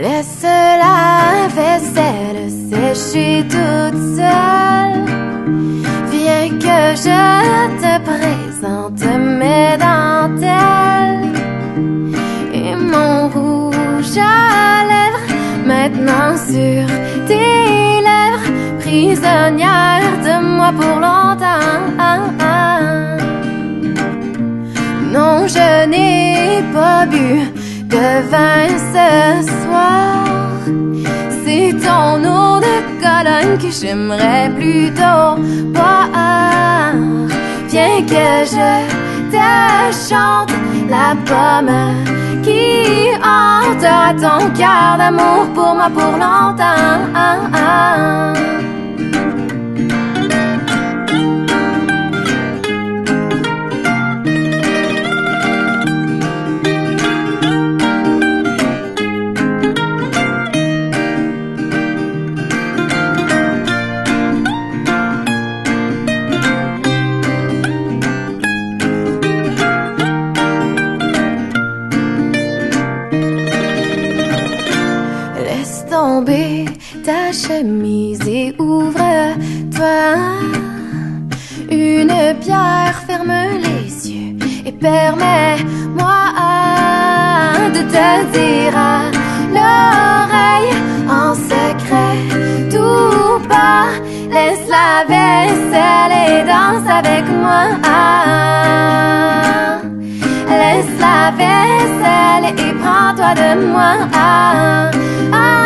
Laisse la vaisselle sécher toute seule. Viens que je te présente mes dentelles et mon rouge à lèvres maintenant sur tes lèvres, prisonnière de moi pour longtemps. Non, je n'ai pas bu de vin ce soir. C'est ton eau de colonne que j'aimerais plutôt boire. Viens que je te chante la pomme qui hantera ton cœur d'amour pour moi pour longtemps. Ta chemise et ouvre-toi. Une pierre ferme les yeux et permets-moi de te dire à l'oreille en secret tout bas. Laisse la vaisselle et danse avec moi. Laisse la vaisselle et prends-toi de moi. Laisse